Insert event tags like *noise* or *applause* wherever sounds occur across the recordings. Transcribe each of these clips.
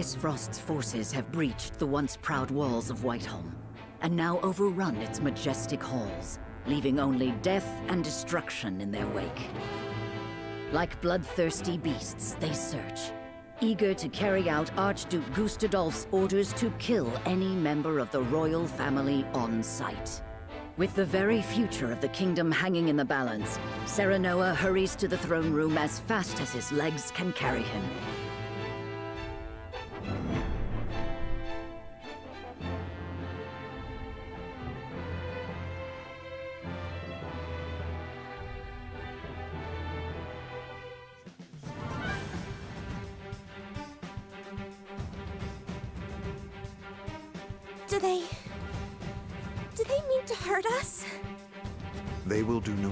Aesfrost's forces have breached the once proud walls of Whiteholm, and now overrun its majestic halls, leaving only death and destruction in their wake. Like bloodthirsty beasts, they search, eager to carry out Archduke Gustadolf's orders to kill any member of the royal family on sight. With the very future of the kingdom hanging in the balance, Serenoa hurries to the throne room as fast as his legs can carry him.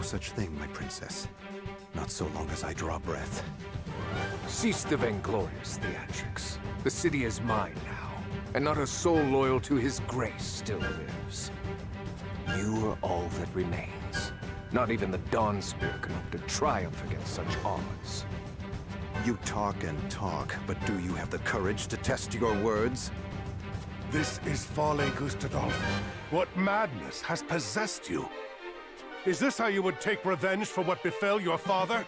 Such thing, my princess. Not so long as I draw breath. Cease the vainglorious theatrics. The city is mine now, and not a soul loyal to his grace still lives. You are all that remains. Not even the Dawnspear can hope to triumph against such odds. You talk and talk, but do you have the courage to test your words? This is folly, Gustadolf. What madness has possessed you? Is this how you would take revenge for what befell your father?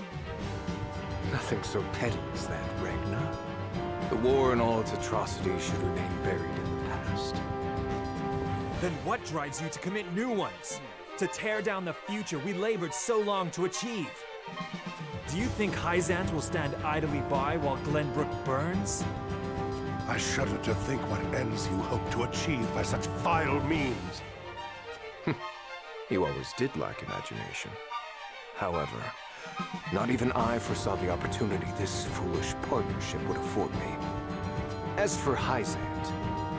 Nothing so petty as that, Regna. The war and all its atrocities should remain buried in the past. Then what drives you to commit new ones? To tear down the future we labored so long to achieve? Do you think Hyzante will stand idly by while Glenbrook burns? I shudder to think what ends you hope to achieve by such vile means. *laughs* You always did lack imagination. However, not even I foresaw the opportunity this foolish partnership would afford me. As for Hyzante,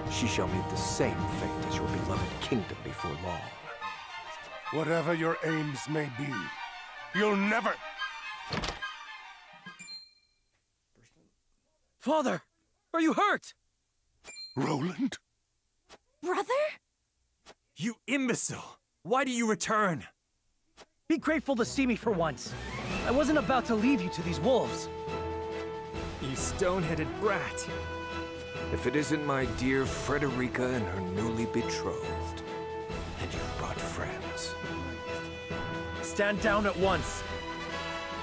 she shall meet the same fate as your beloved kingdom before long. Whatever your aims may be, you'll never... Father! Are you hurt? Roland? Brother? You imbecile! Why do you return? Be grateful to see me for once. I wasn't about to leave you to these wolves. You stone-headed brat. If it isn't my dear Frederica and her newly betrothed, and you've brought friends. Stand down at once.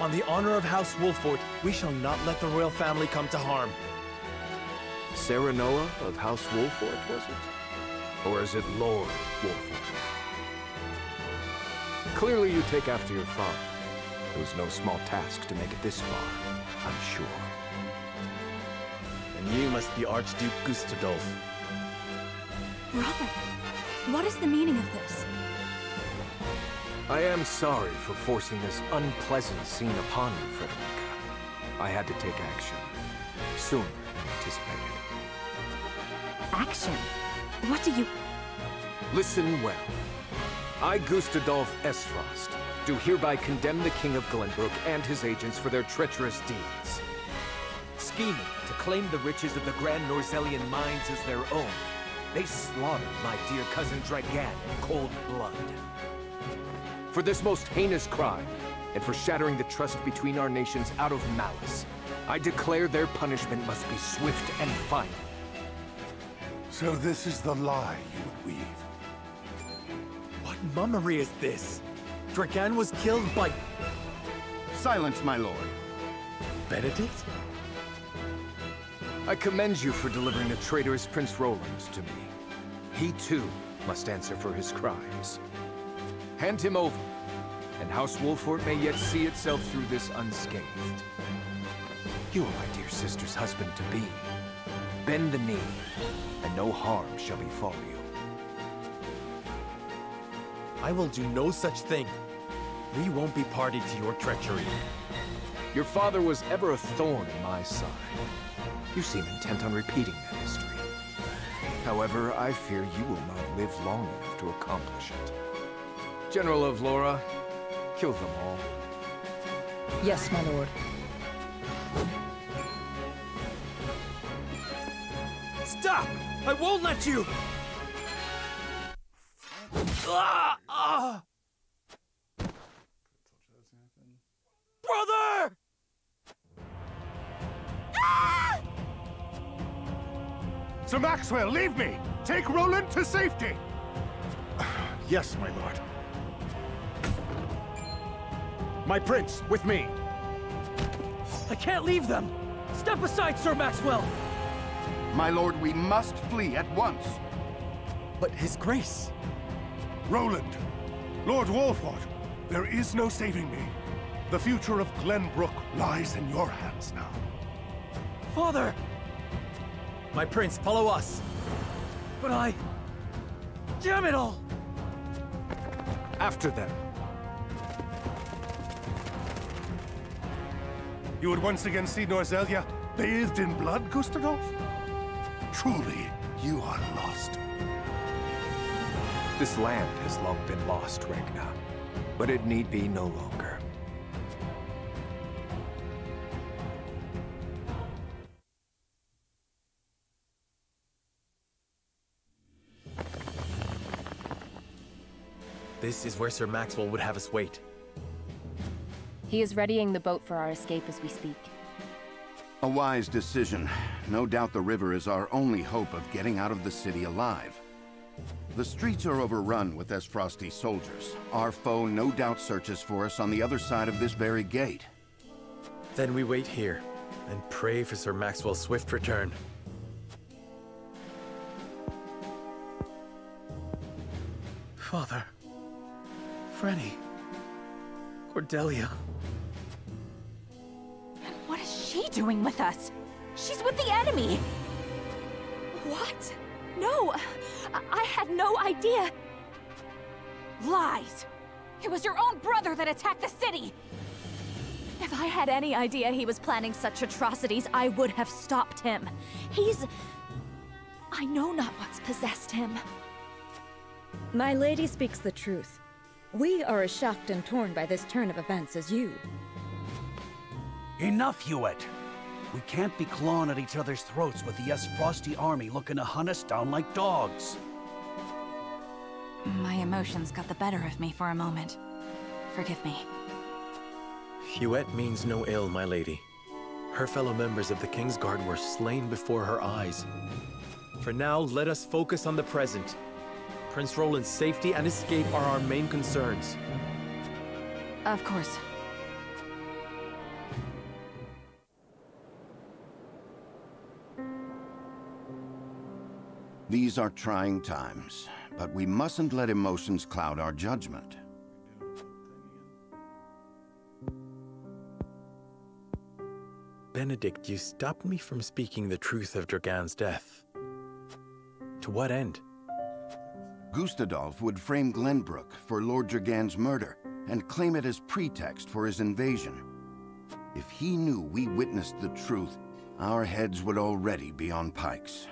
On the honor of House Wolffort, we shall not let the royal family come to harm. Serenoa of House Wolffort, was it? Or is it Lord Wolffort? Clearly you take after your father. It was no small task to make it this far, I'm sure. And you must be Archduke Gustadolf. Brother, what is the meaning of this? I am sorry for forcing this unpleasant scene upon you, Frederica. I had to take action. Sooner than anticipated. Action? What do you... Listen well. I, Gustadolf Aesfrost, do hereby condemn the King of Glenbrook and his agents for their treacherous deeds. Scheming to claim the riches of the Grand Norzelian mines as their own, they slaughtered my dear cousin Dragan in cold blood. For this most heinous crime, and for shattering the trust between our nations out of malice, I declare their punishment must be swift and final. So this is the lie you would weave. Mummery is this? Dragan was killed by Silence, my lord. Benedict? I commend you for delivering the traitorous Prince Roland to me. He too must answer for his crimes. Hand him over, and House Wolffort may yet see itself through this unscathed. You are my dear sister's husband-to-be. Bend the knee, and no harm shall befall you. I will do no such thing. We won't be party to your treachery. Your father was ever a thorn in my side. You seem intent on repeating that history. However, I fear you will not live long enough to accomplish it. General Avlora, kill them all. Yes, my lord. Stop! I won't let you! Ah! Ah! Brother! Ah! Sir Maxwell, leave me! Take Roland to safety! Yes, my lord. My prince, with me! I can't leave them! Step aside, Sir Maxwell! My lord, we must flee at once. But His Grace... Roland! Lord Wolffort, there is no saving me. The future of Glenbrook lies in your hands now. Father! My prince, follow us! But I... Damn it all! After them. You would once again see Norzelia bathed in blood, Gustadolf? Truly, you are lost. This land has long been lost, Regna. But it need be no longer. This is where Sir Maxwell would have us wait. He is readying the boat for our escape as we speak. A wise decision. No doubt the river is our only hope of getting out of the city alive. The streets are overrun with Aesfrosti soldiers. Our foe no doubt searches for us on the other side of this very gate. Then we wait here, and pray for Sir Maxwell's swift return. Father... Frenny... Cordelia... And what is she doing with us? She's with the enemy! What? No! I, I had no idea! Lies! It was your own brother that attacked the city! If I had any idea he was planning such atrocities, I would have stopped him. He's... I know not what's possessed him. My lady speaks the truth. We are as shocked and torn by this turn of events as you. Enough, Hughette! We can't be clawing at each other's throats with the Aesfrosti army looking to hunt us down like dogs. My emotions got the better of me for a moment. Forgive me. Hughette means no ill, my lady. Her fellow members of the King's Guard were slain before her eyes. For now, let us focus on the present. Prince Roland's safety and escape are our main concerns. Of course. These are trying times, but we mustn't let emotions cloud our judgment. Benedict, you stopped me from speaking the truth of Dragan's death. To what end? Gustadolf would frame Glenbrook for Lord Dragan's murder and claim it as pretext for his invasion. If he knew we witnessed the truth, our heads would already be on pikes.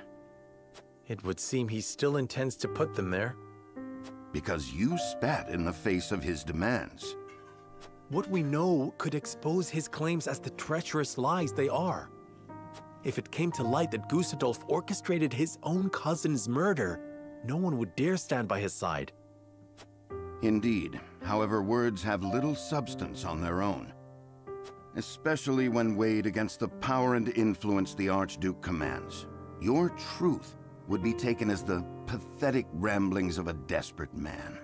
It would seem he still intends to put them there. Because you spat in the face of his demands. What we know could expose his claims as the treacherous lies they are. If it came to light that Gustadolf orchestrated his own cousin's murder, no one would dare stand by his side. Indeed. However, words have little substance on their own. Especially when weighed against the power and influence the Archduke commands. Your truth would be taken as the pathetic ramblings of a desperate man.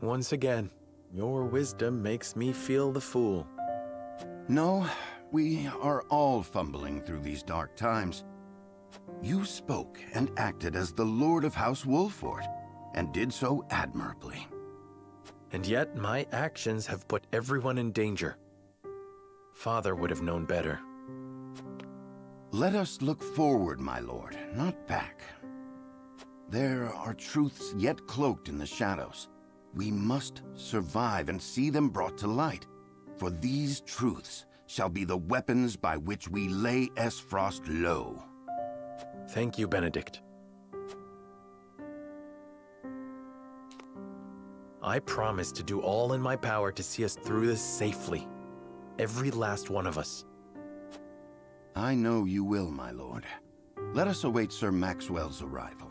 Once again, your wisdom makes me feel the fool. No, we are all fumbling through these dark times. You spoke and acted as the Lord of House Wolffort, and did so admirably. And yet my actions have put everyone in danger. Father would have known better. Let us look forward, my lord, not back. There are truths yet cloaked in the shadows. We must survive and see them brought to light. For these truths shall be the weapons by which we lay Aesfrost low. Thank you, Benedict. I promise to do all in my power to see us through this safely. Every last one of us. I know you will, my lord. Let us await Sir Maxwell's arrival.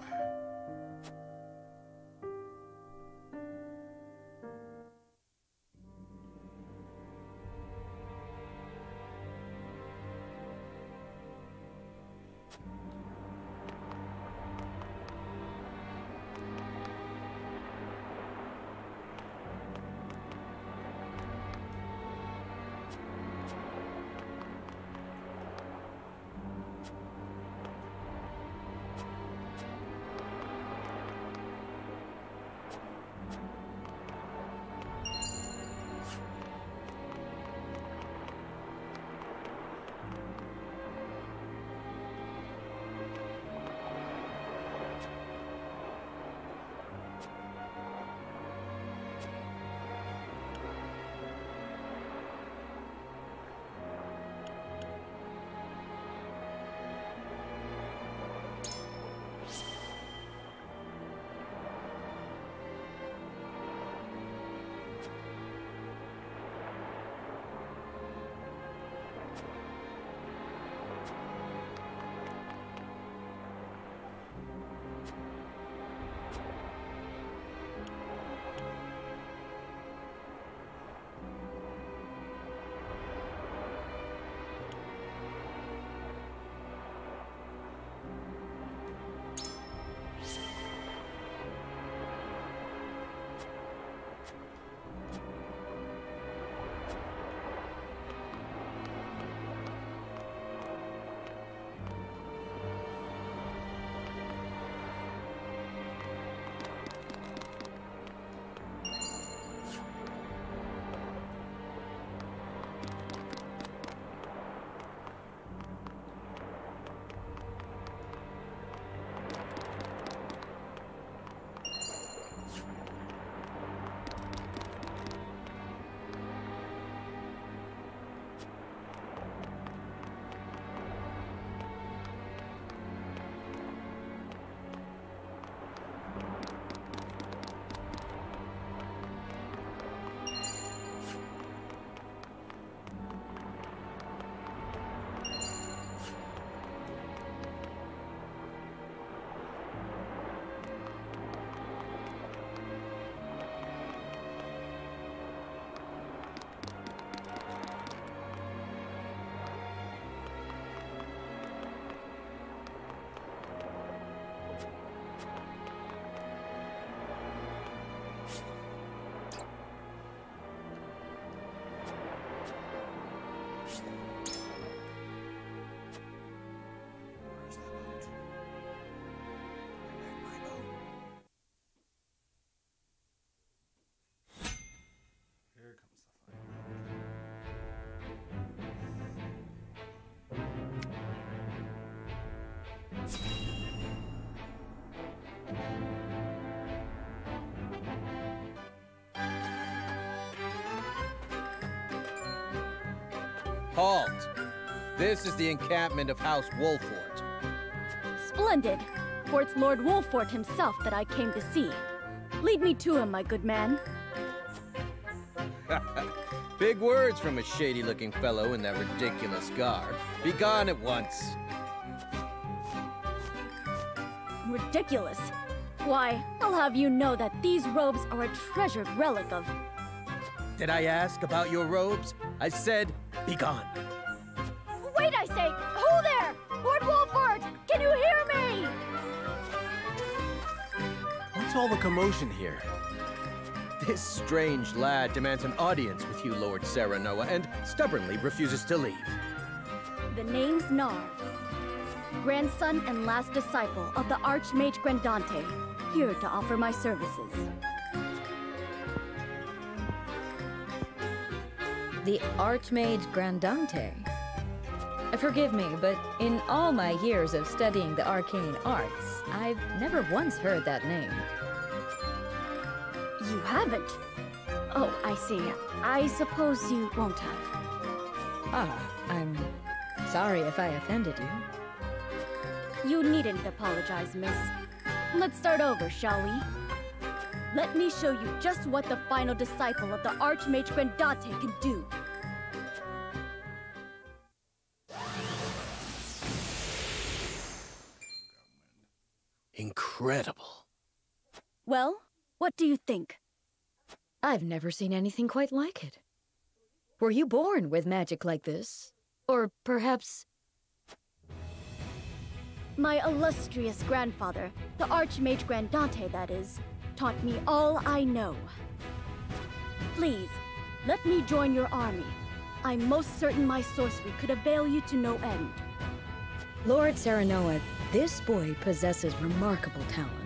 Halt! This is the encampment of House Wolffort. Splendid. For it's Lord Wolffort himself that I came to see. Lead me to him, my good man. *laughs* Big words from a shady-looking fellow in that ridiculous garb. Be gone at once. Ridiculous. Why, I'll have you know that these robes are a treasured relic of... Did I ask about your robes? I said, be commotion here? This strange lad demands an audience with you, Lord Serenoa, and stubbornly refuses to leave. The name's Narve. Grandson and last disciple of the Archmage Grandante, here to offer my services. The Archmage Grandante? Forgive me, but in all my years of studying the arcane arts, I've never once heard that name. You haven't? Oh, I see. I suppose you won't have. Ah, I'm sorry if I offended you. You needn't apologize, miss. Let's start over, shall we? Let me show you just what the final disciple of the Archmage Grandante can do. Incredible. Well, what do you think? I've never seen anything quite like it. Were you born with magic like this? Or perhaps... My illustrious grandfather, the Archmage Grandante, that is, taught me all I know. Please, let me join your army. I'm most certain my sorcery could avail you to no end. Lord Serenoa, this boy possesses remarkable talent.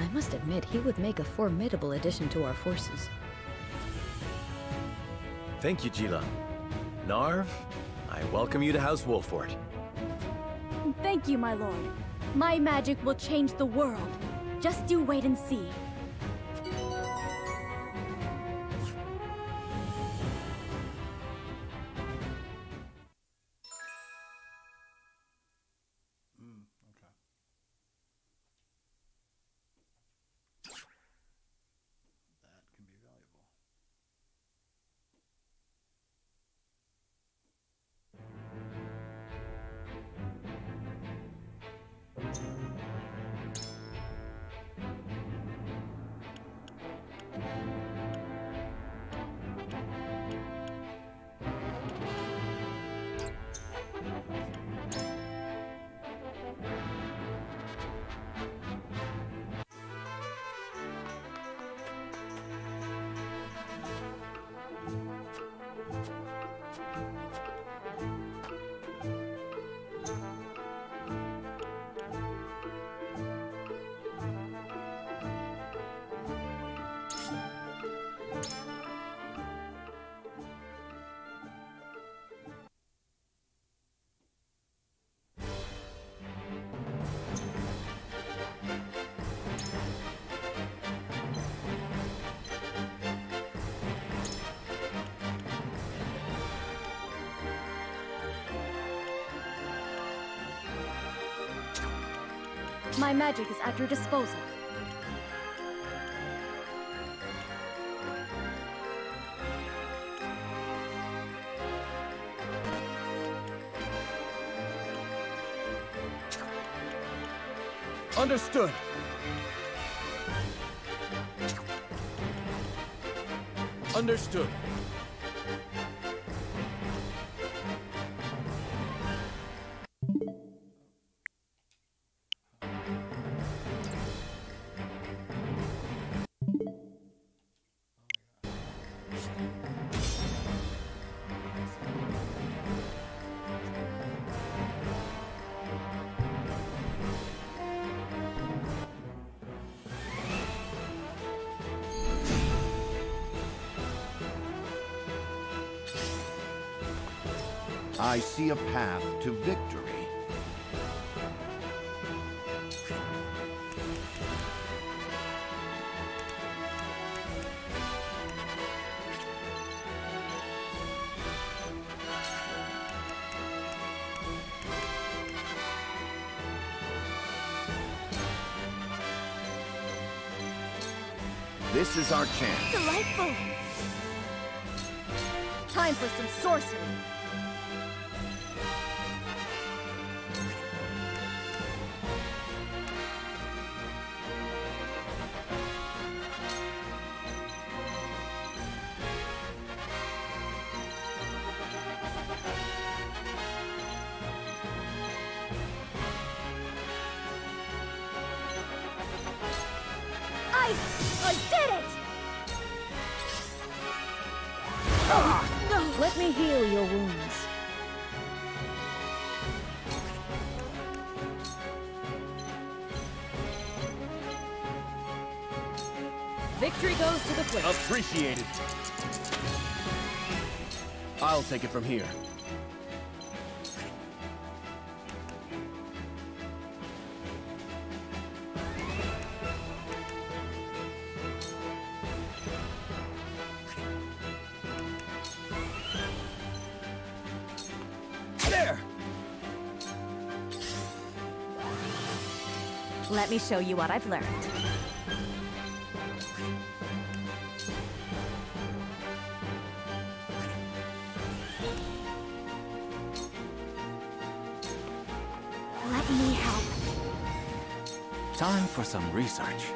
I must admit, he would make a formidable addition to our forces. Thank you, Geela. Narve, I welcome you to House Wolffort. Thank you, my lord. My magic will change the world. Just you wait and see. Magic is at your disposal. Understood. Understood. see a path to victory. This is our chance. Delightful! Time for some sorcery! I'll take it from here. There! Let me show you what I've learned. Some research.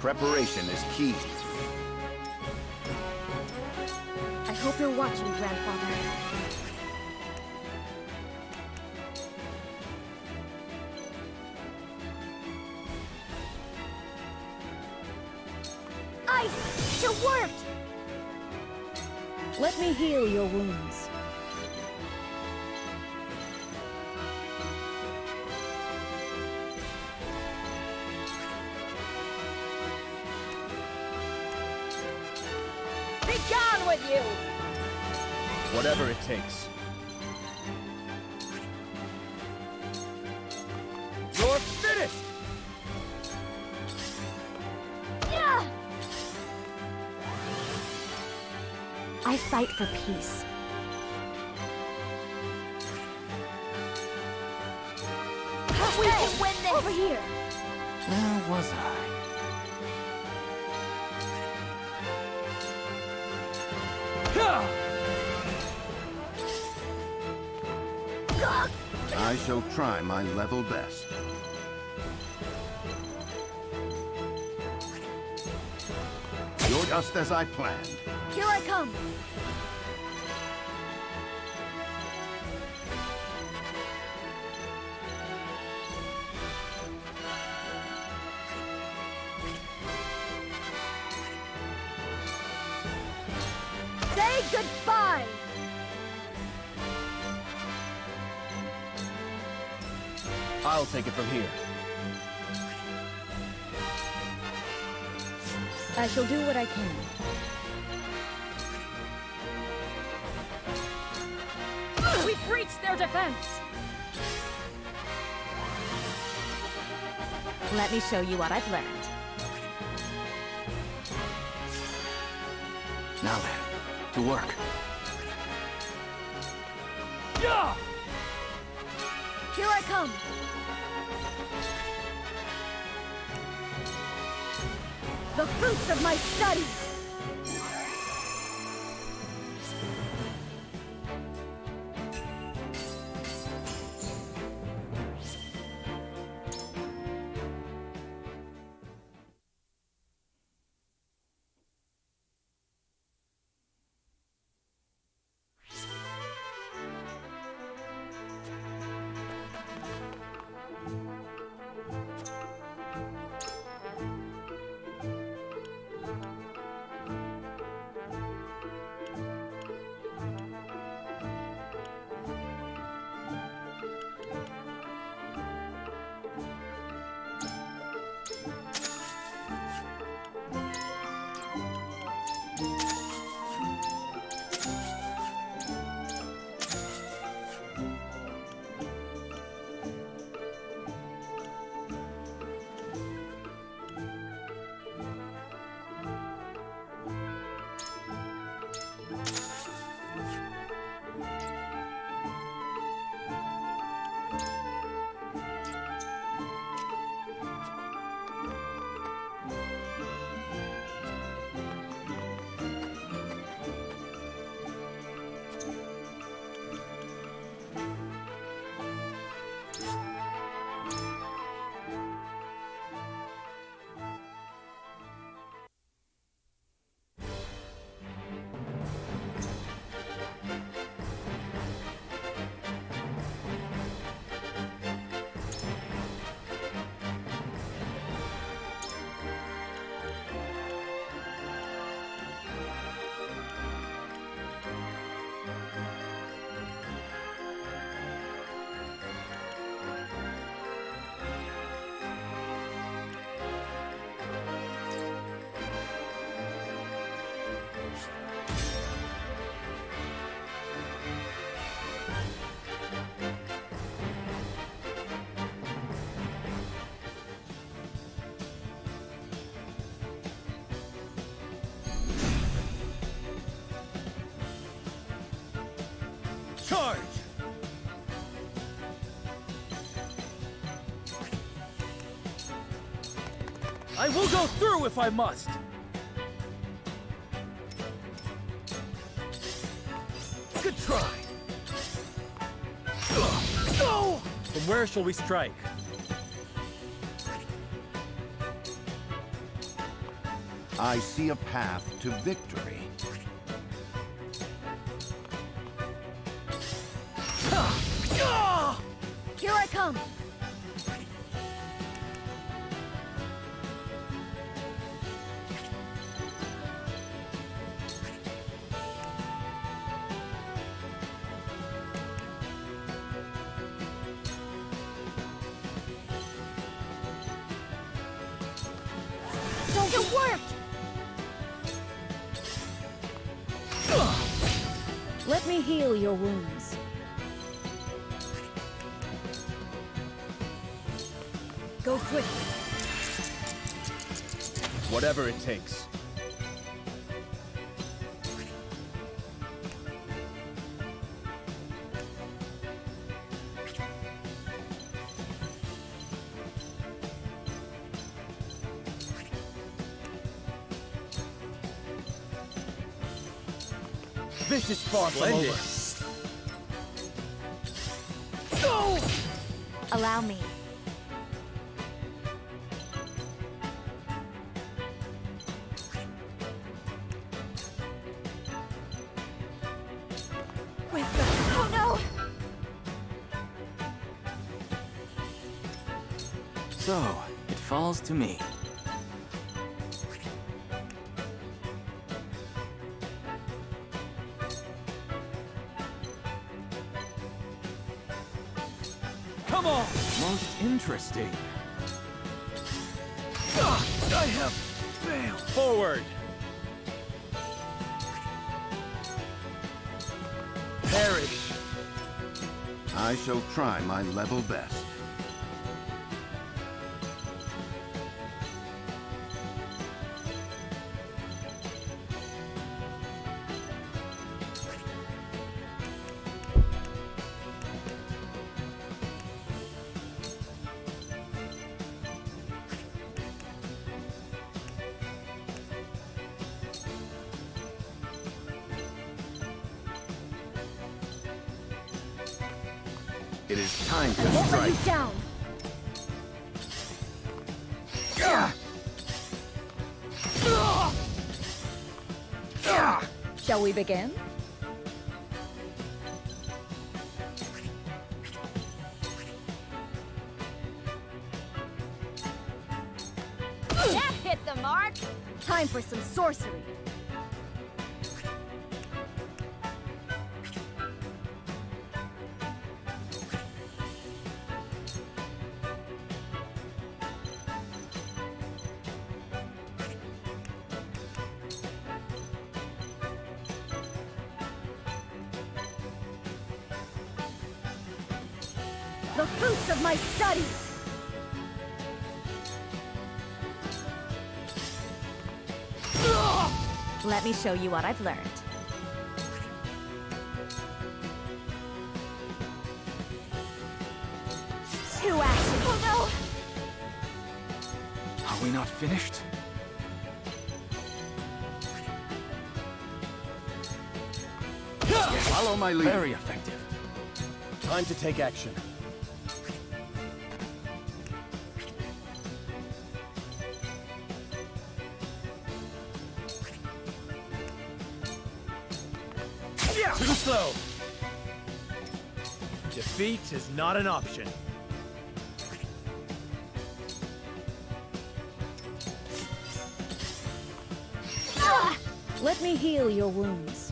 Preparation is key. I hope you're watching, Grandfather. Try my level best. You're just as I planned. Here I come! From here. I shall do what I can. We breached their defense! Let me show you what I've learned. Now then, to work. Fruits of my studies! I will go through if I must! Good try! From where shall we strike? I see a path to victory. Whatever it takes. This is far from Splendid. over. Allow me. It is time to I won't let strike. you down! Shall we begin? Show you what I've learned. Two action. Oh no! Are we not finished? Follow my lead. Very effective. Time to take action. Too slow! Defeat is not an option. Let me heal your wounds.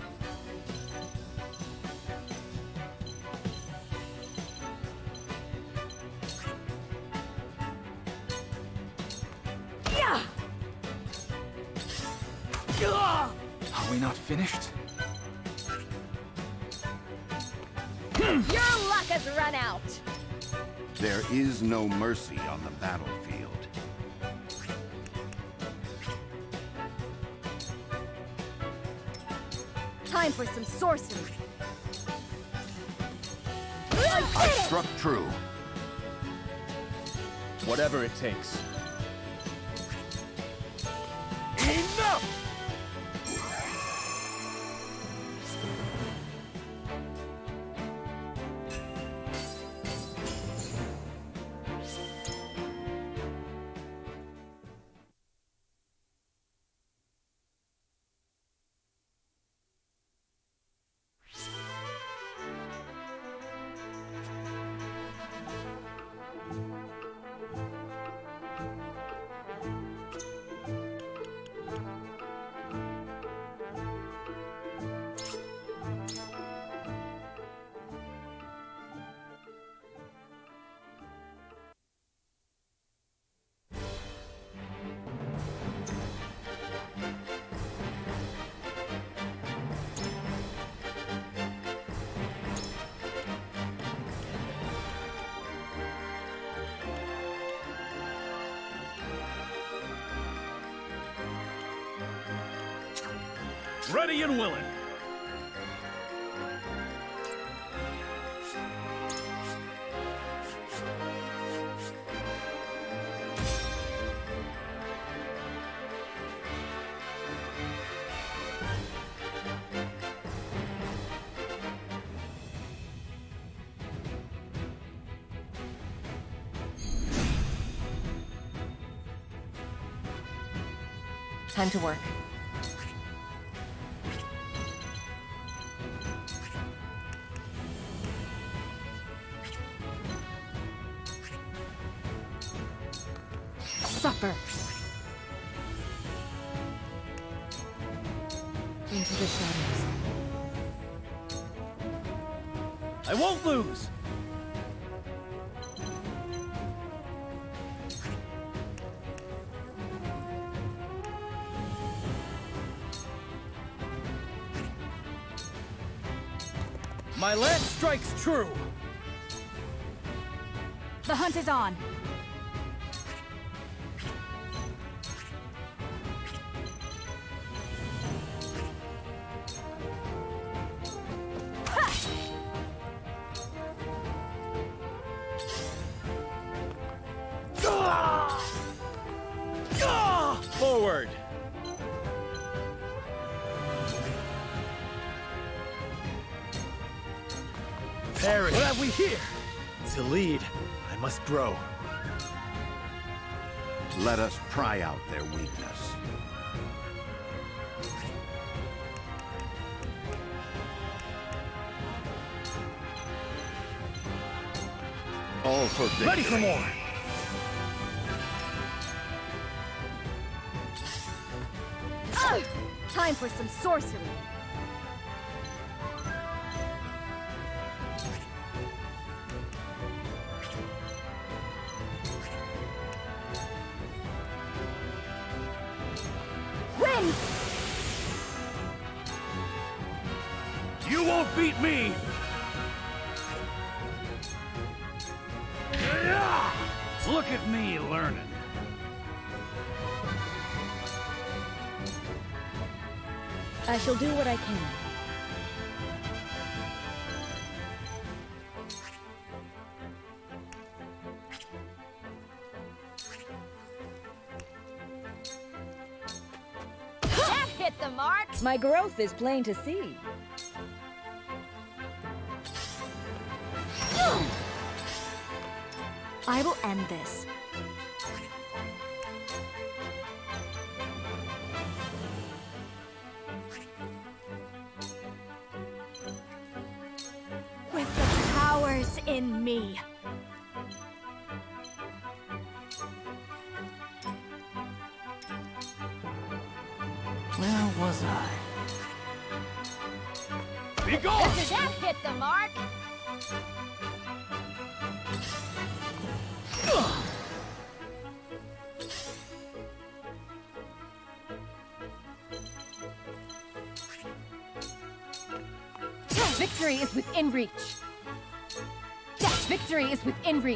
On the battlefield. Time for some sorcery. I struck true. Whatever it takes. Time to work. Suffer. Into the shadows. I won't lose! My lance strikes true! The hunt is on. Ready for more! Ugh! Time for some sorcery. My growth is plain to see. I will end this.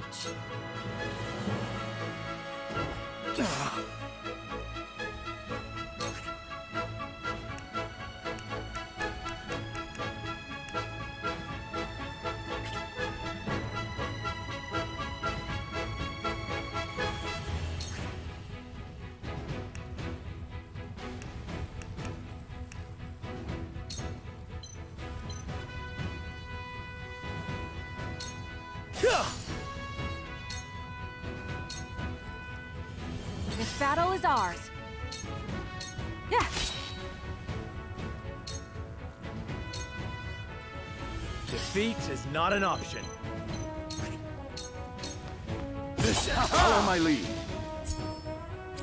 Reach. This battle is ours. Yeah. Defeat is not an option. Follow my lead.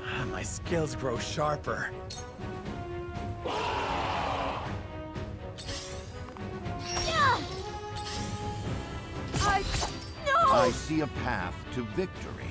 Ah, My skills grow sharper. I no. I see a path to victory.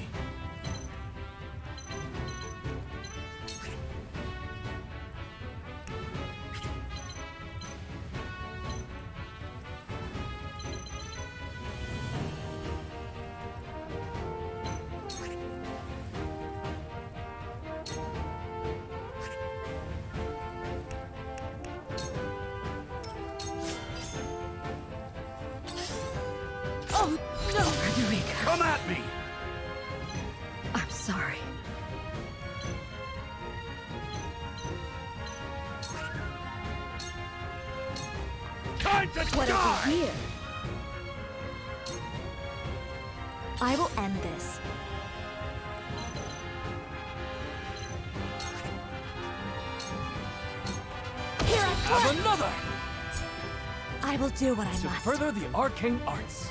To must. further the arcane arts.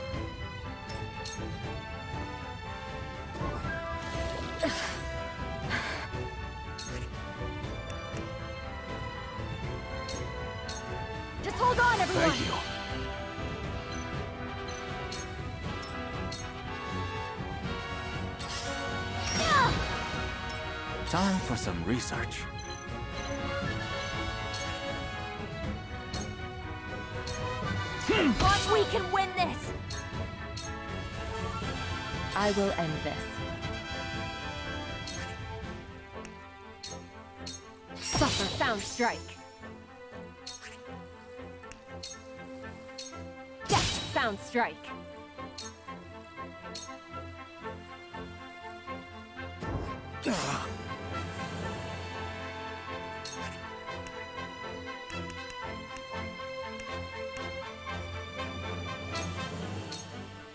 Just hold on, everyone! Thank you. Ah! Time for some research. I will end this. Suffer sound strike. Death sound strike.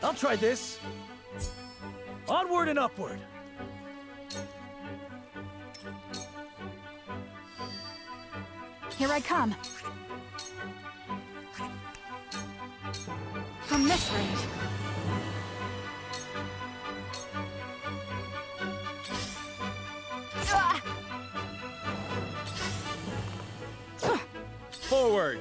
I'll try this. Onward and upward. Here I come. From this range. Ah! Forward!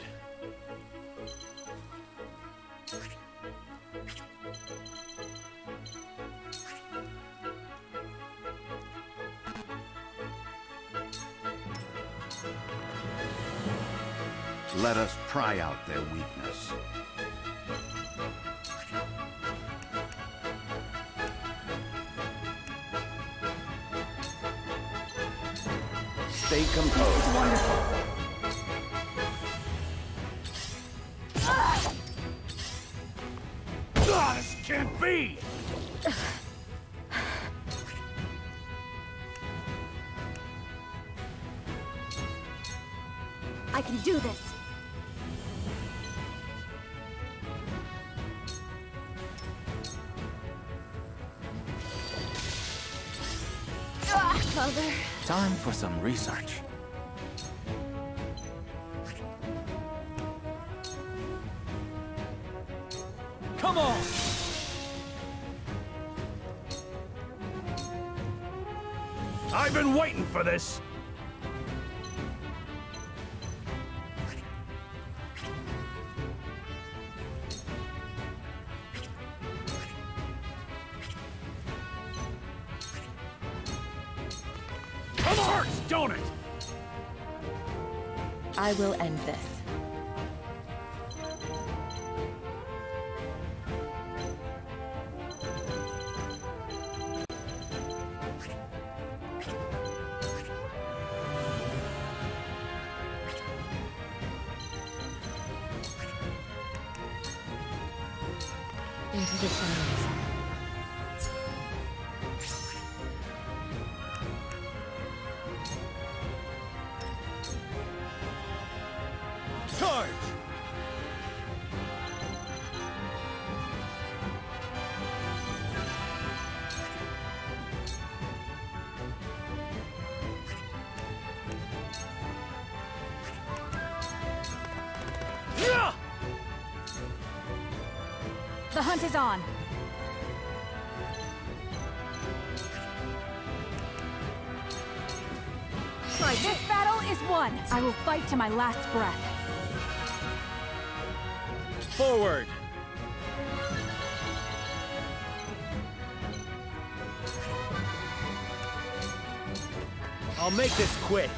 Time for some research. Come on! I've been waiting for this! Hunt is on. Right, this battle is won. I will fight to my last breath. Forward! I'll make this quick.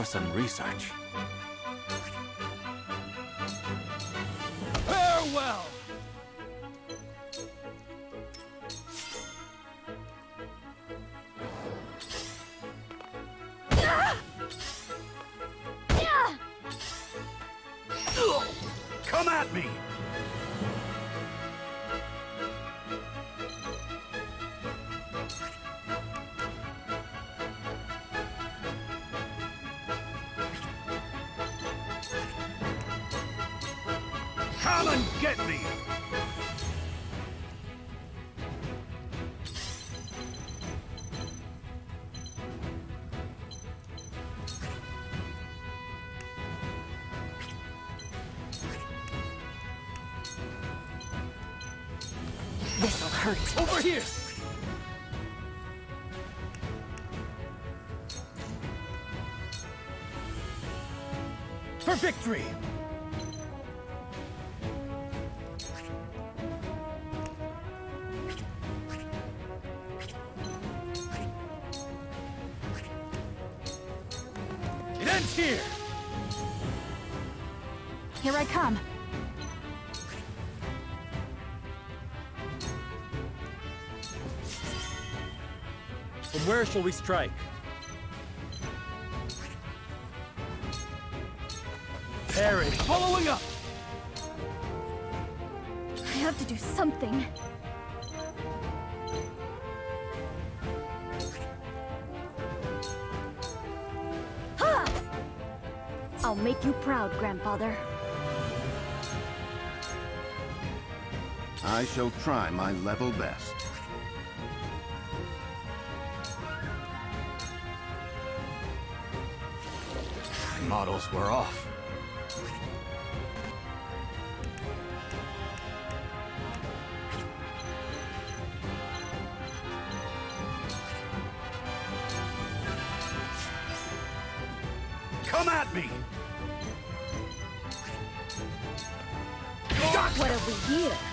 For some research. Victory! It ends here! Here I come. From where shall we strike? Proud, Grandfather. I shall try my level best. Models were off. Come at me! What have we here?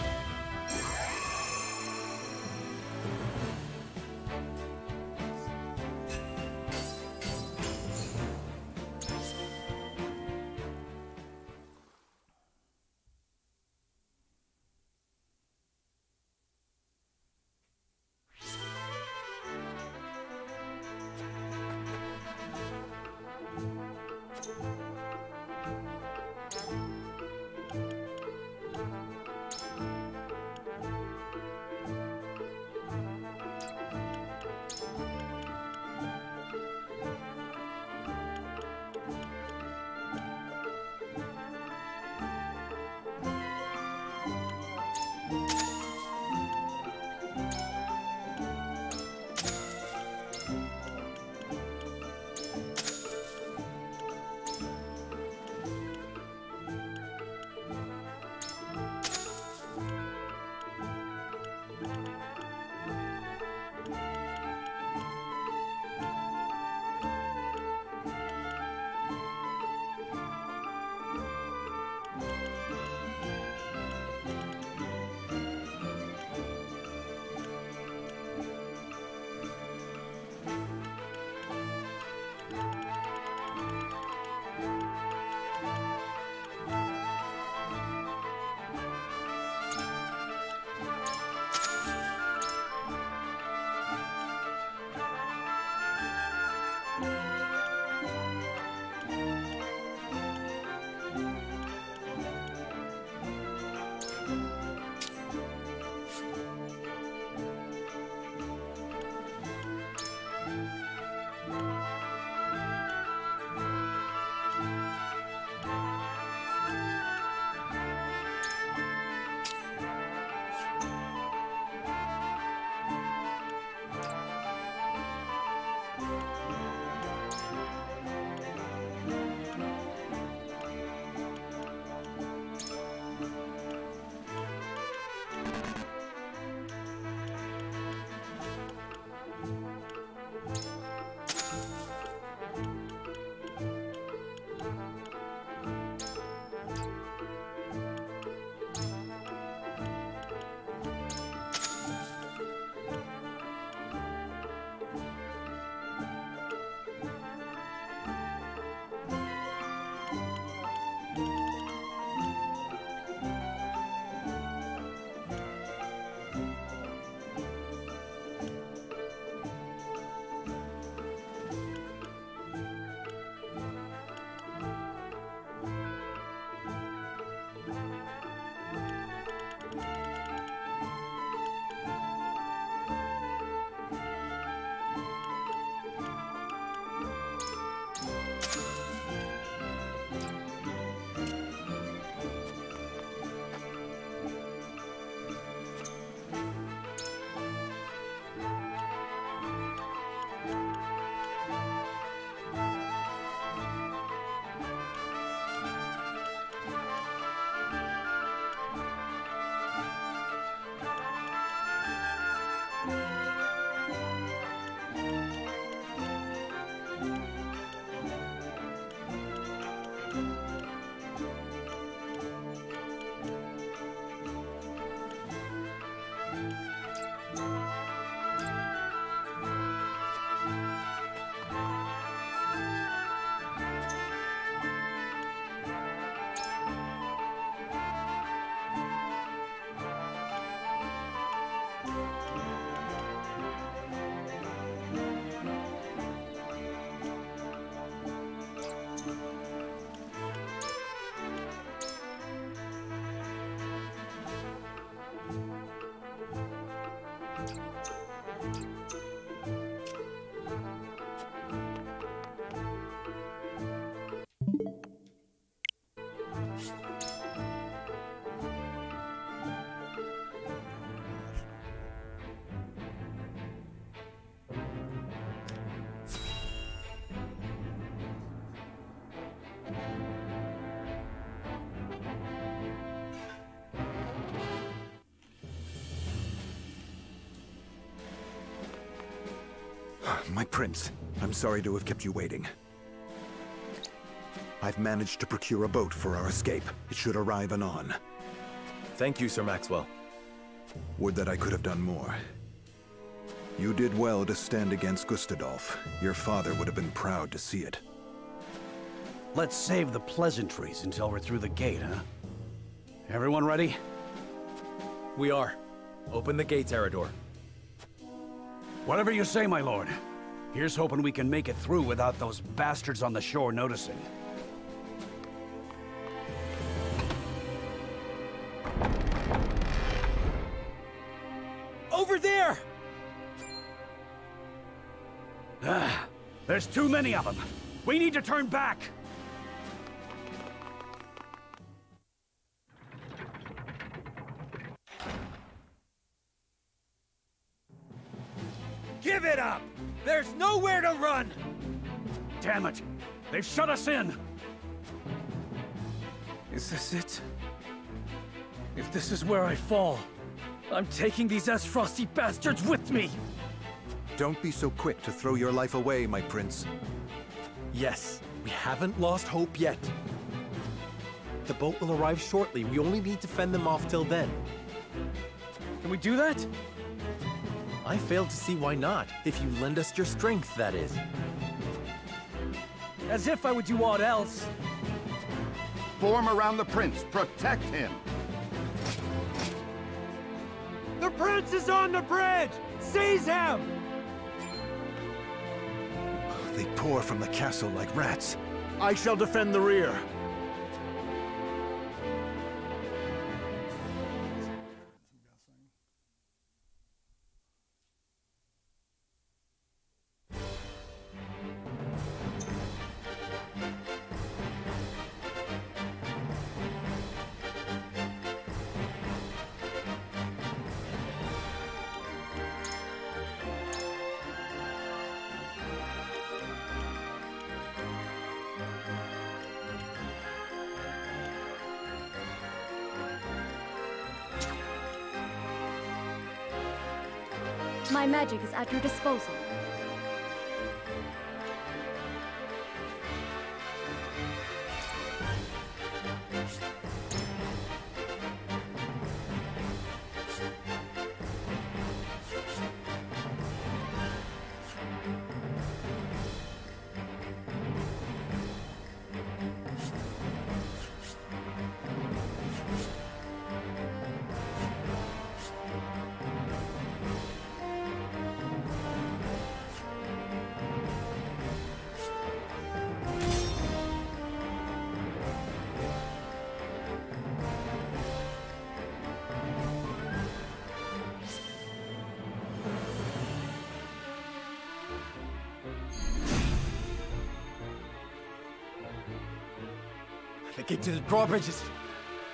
*sighs* My prince, I'm sorry to have kept you waiting. I've managed to procure a boat for our escape. It should arrive anon. Thank you, Sir Maxwell. Would that I could have done more. You did well to stand against Gustadolf. Your father would have been proud to see it. Let's save the pleasantries until we're through the gate, huh? Everyone ready? We are. Open the gates, Erador. Whatever you say, my lord. Here's hoping we can make it through without those bastards on the shore noticing. Over there! Ah, there's too many of them. We need to turn back. Give it up! There's nowhere to run! Damn it! They've shut us in! Is this it? If this is where I fall, I'm taking these Aesfrosti bastards with me! Don't be so quick to throw your life away, my prince. Yes, we haven't lost hope yet. The boat will arrive shortly. We only need to fend them off till then. Can we do that? I fail to see why not, if you lend us your strength, that is. As if I would do aught else. Form around the prince. Protect him. The prince is on the bridge! Seize him! They pour from the castle like rats. I shall defend the rear. At your disposal. To the drawbridges.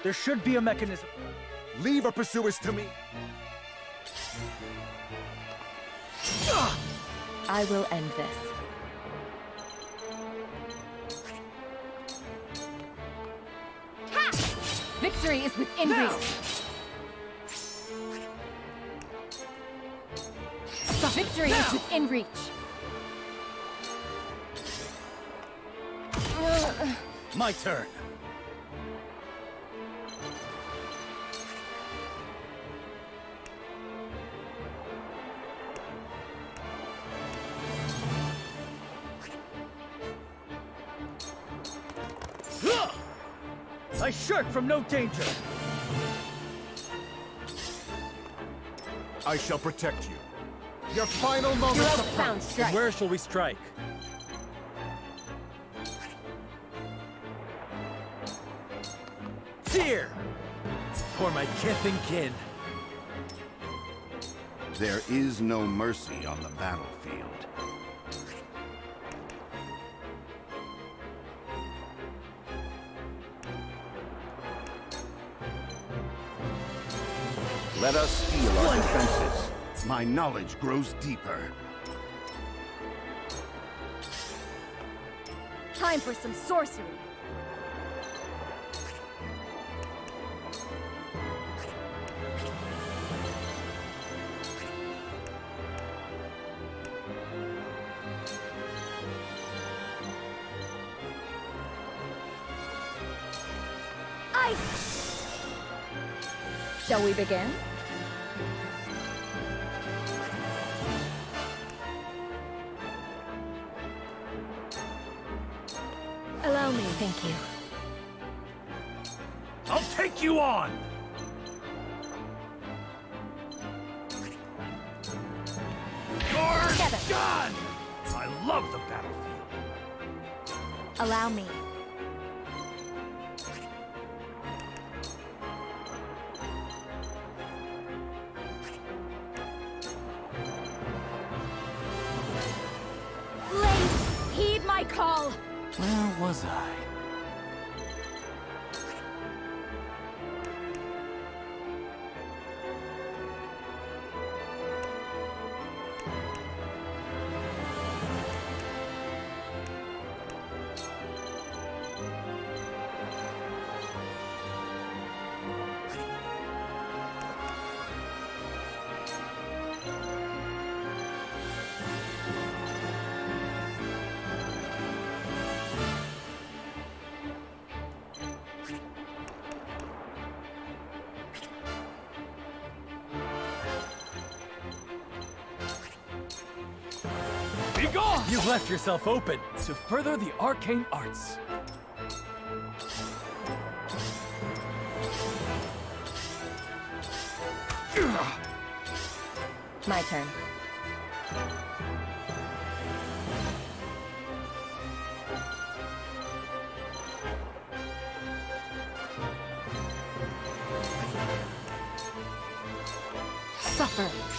There should be a mechanism. Leave our pursuers to me. I will end this. Victory is within Now! reach. Victory Now! is within reach. My turn. From no danger. I shall protect you. Your final moments of Found strike. Where shall we strike? Fear! For my kith and kin. There is no mercy on the battlefield. Let us steel our defenses. My knowledge grows deeper. Time for some sorcery. Ice! Shall we begin? Yourself open. To further the arcane arts. My turn. Suffer.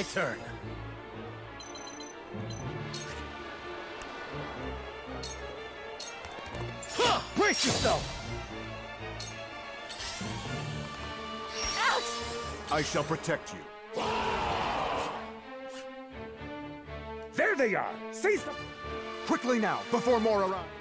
My turn. Brace yourself! I shall protect you. There they are! Seize them! Quickly now, before more arrive.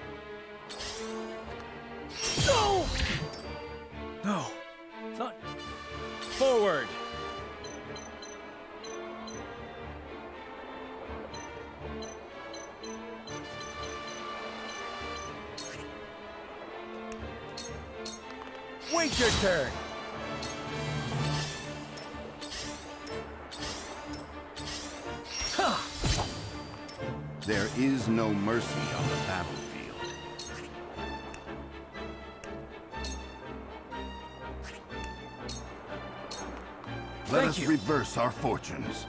Fortunes.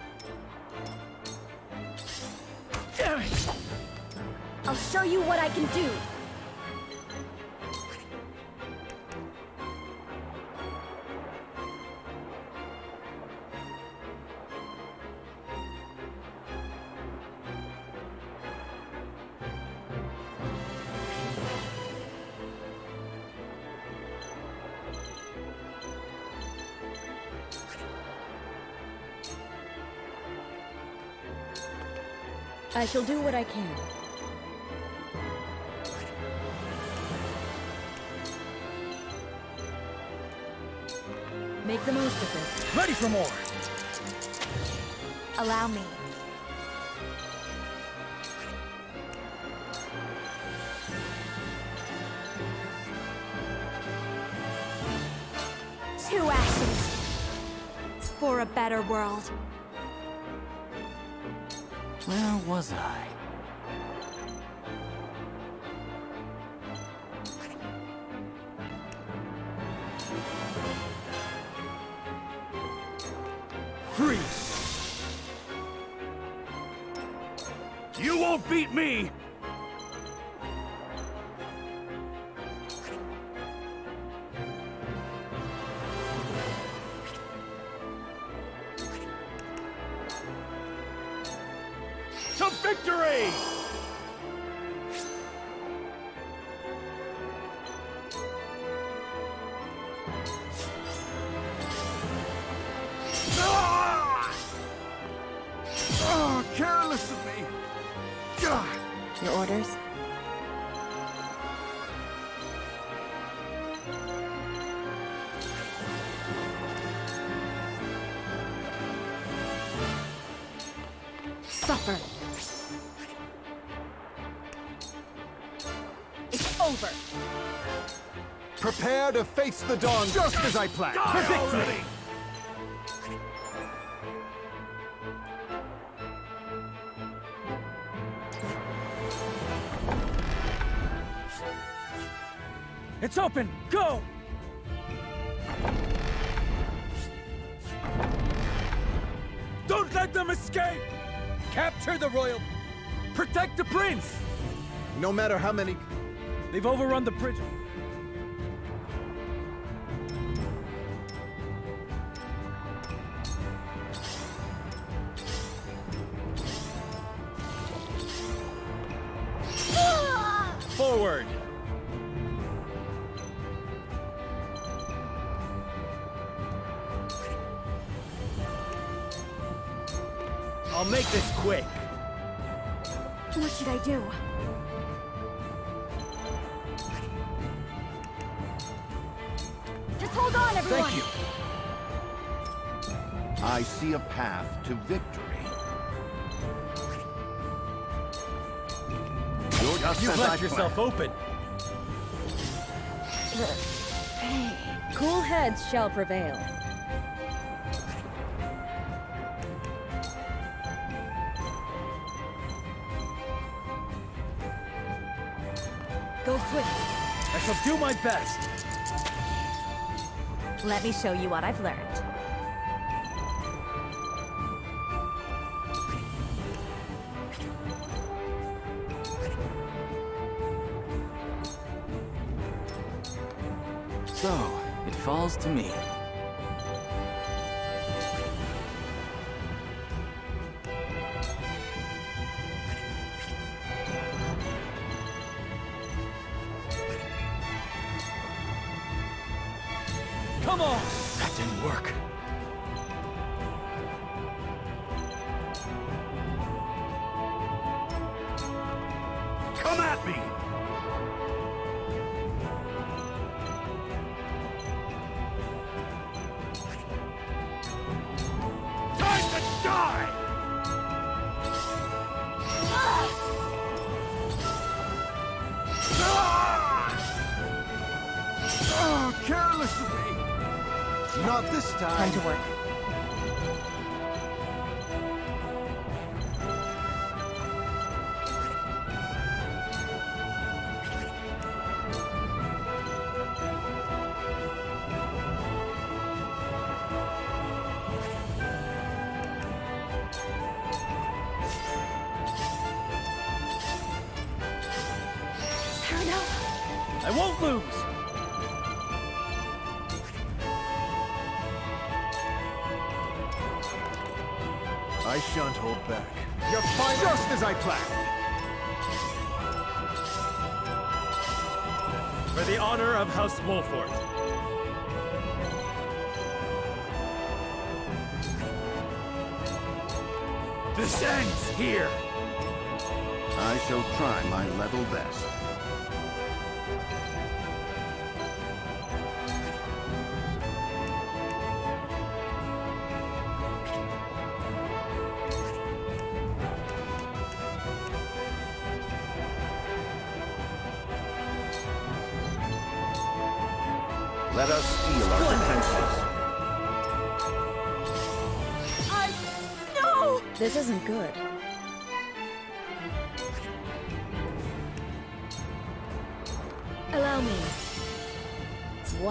I'll show you what I can do. I shall do what I can. Make the most of this. Ready for more! Allow me. Two ashes. For a better world. Was I? To victory! Prepare to face the dawn just as I planned. Die For victory! already! It's open! Go! Don't let them escape! Capture the royal... Protect the prince! No matter how many... They've overrun the bridge. Shall do my best. Let me show you what I've learned. Die! Oh, careless of me! Not this time. Time to work.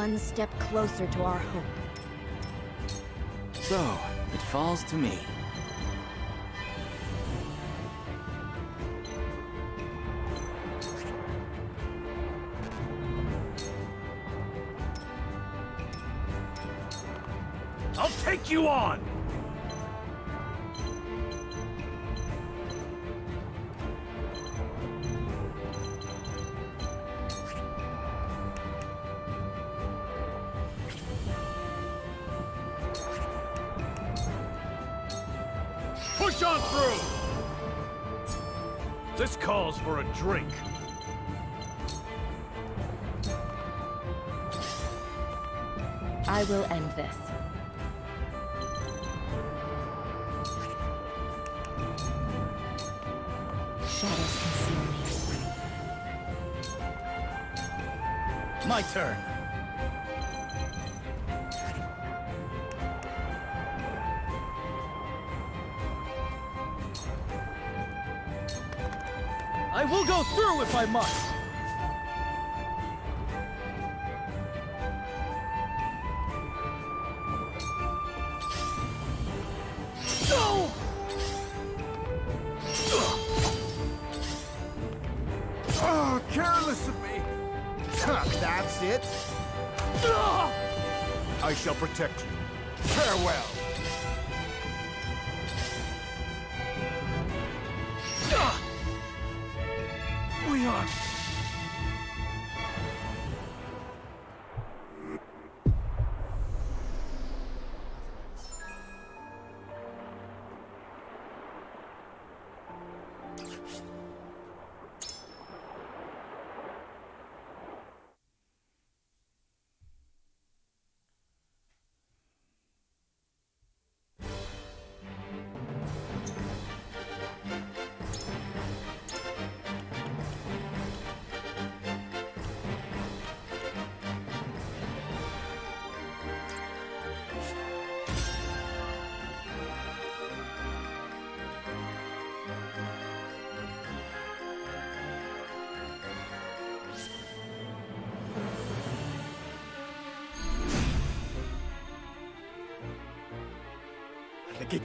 One step closer to our hope. So, it falls to me. Must. Oh, careless of me. That's it. I shall protect you. Farewell.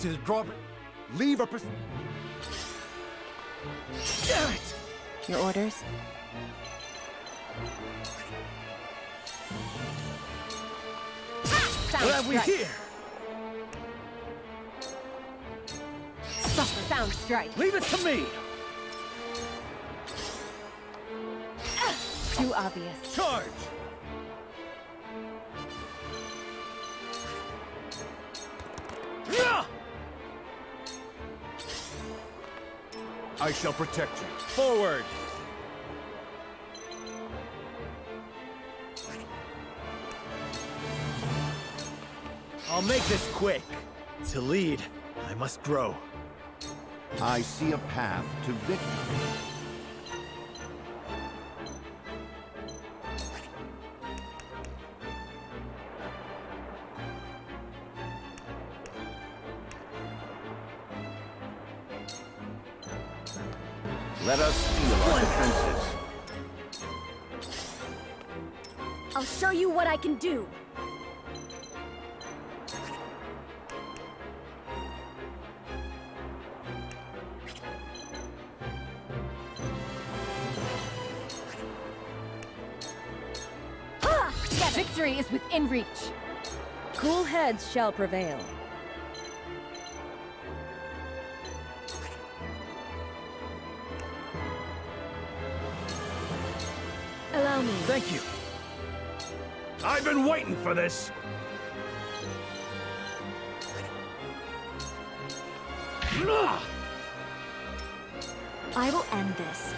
To the drawbridge. Leave a pers- Damn it! Your orders? What have we here? Suffer sound strike. Leave it to me! Too obvious. Charge! I shall protect you. Forward! I'll make this quick. To lead, I must grow. I see a path to victory. Shall prevail. Allow me. Thank you. I've been waiting for this. I will end this.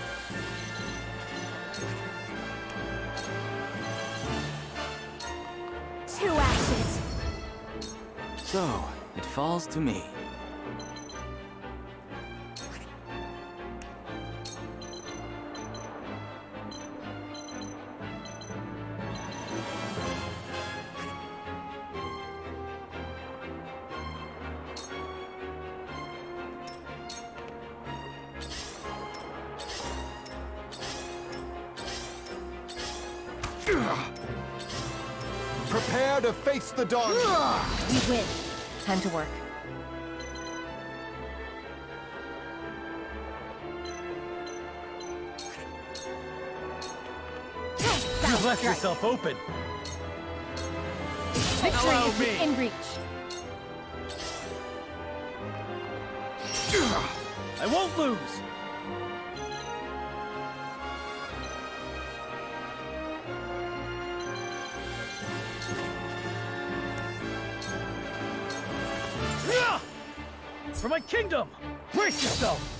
Two ashes. So, it falls to me. the dog. We win. Time to work. You left yourself open. Victory Hello, is me. in reach. I won't lose. My! Brace yourself!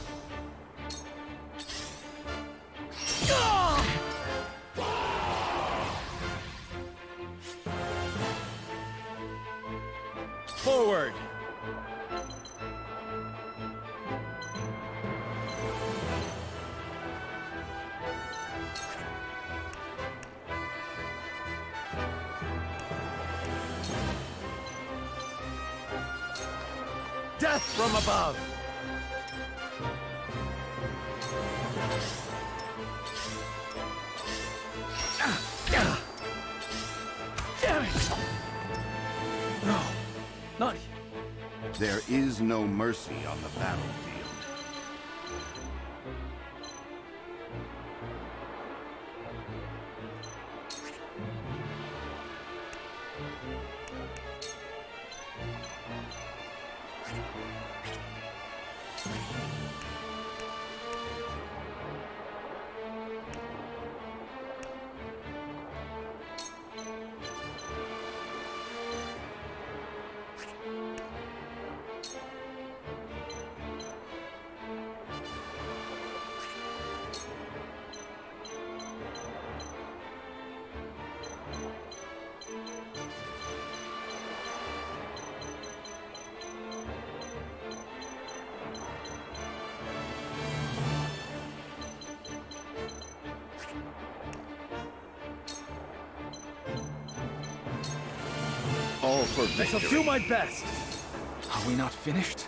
No mercy on the battlefield. All for I shall do my best! Are we not finished?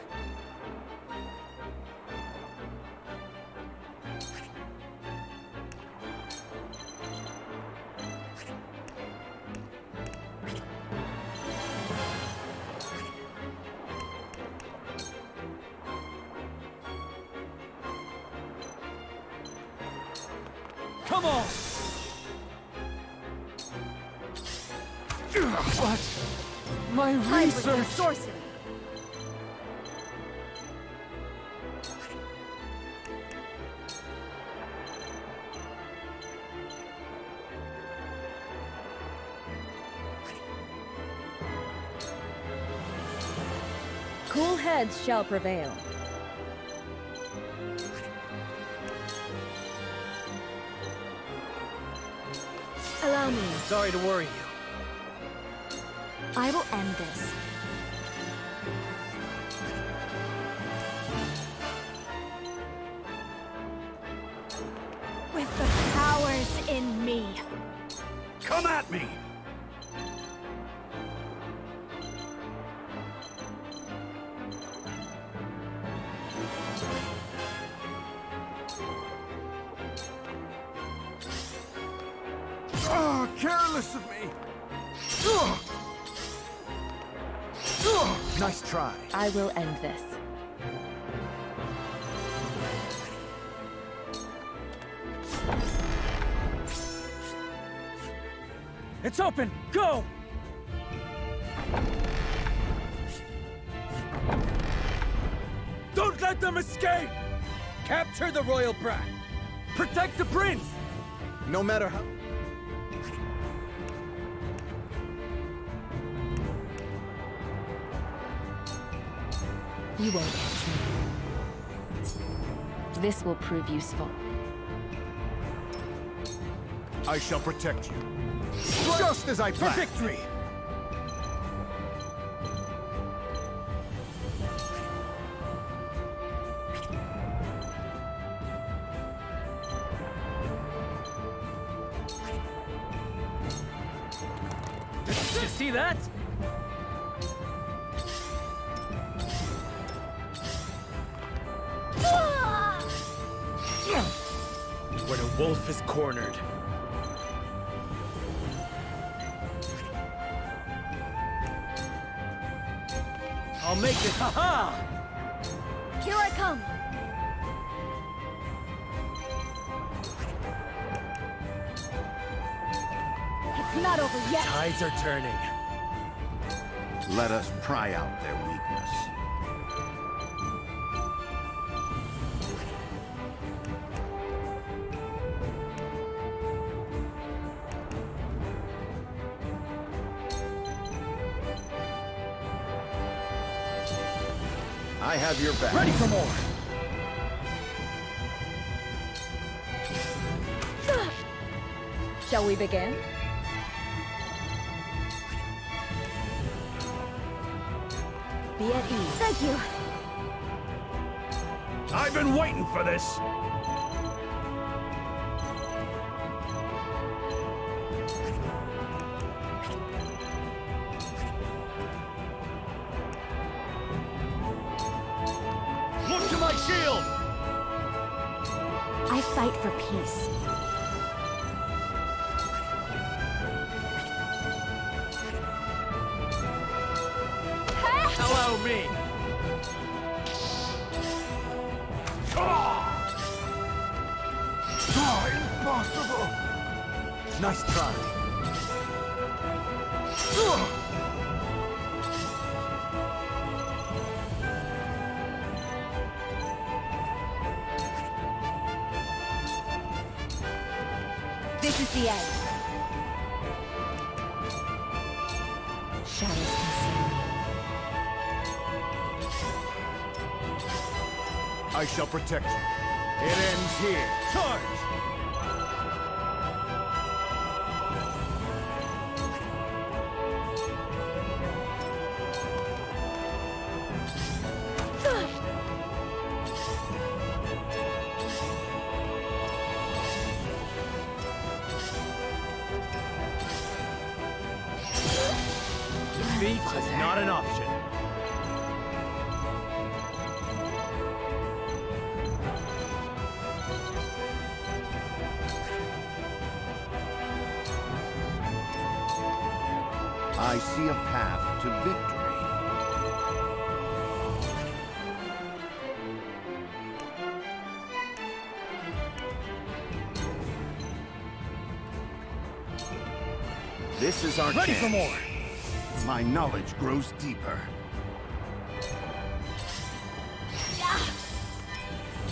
Shall prevail. Allow me. Sorry to worry you. I will end this. It's open! Go! Don't let them escape! Capture the royal brat! Protect the prince! No matter how... You won't catch me. This will prove useful. I shall protect you. Just as I For planned. victory! Come. It's not over yet. tides are turning. Let us pry out their weakness. Have your back. Ready for more! Shall we begin? Be at ease. Thank you. I've been waiting for this! I Ready for more! My knowledge grows deeper.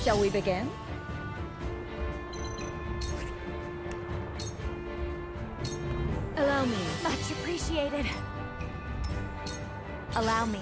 Shall we begin? Allow me. Much appreciated. Allow me.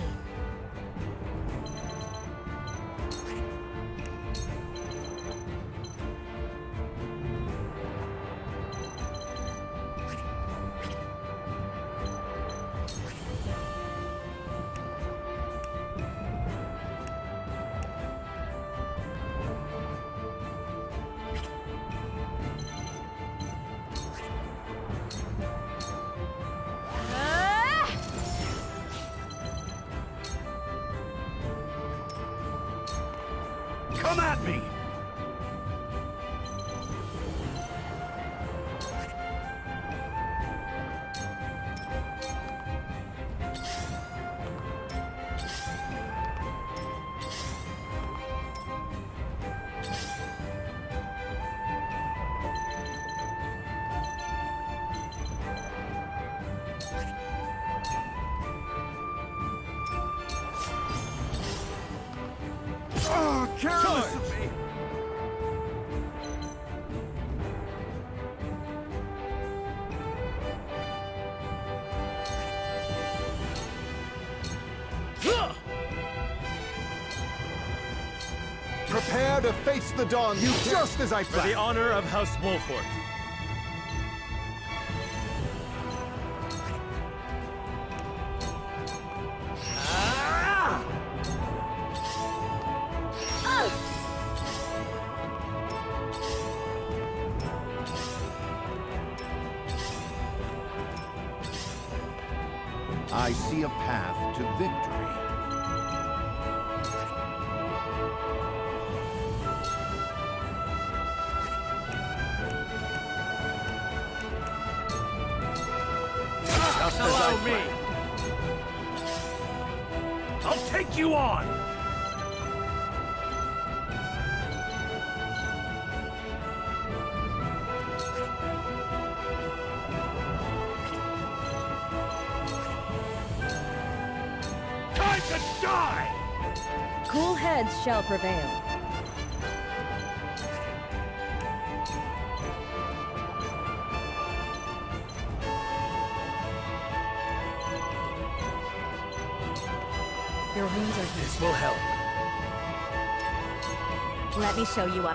Come at me! The dawn, you just as I For the honor of House Wolffort. shall prevail. Your wounds are. This will help. Let me show you up.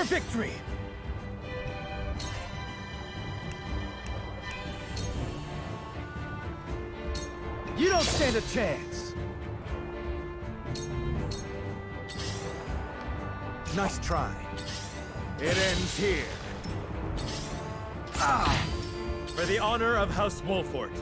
For victory! You don't stand a chance! Nice try. It ends here. Ah! For the honor of House Wolffort.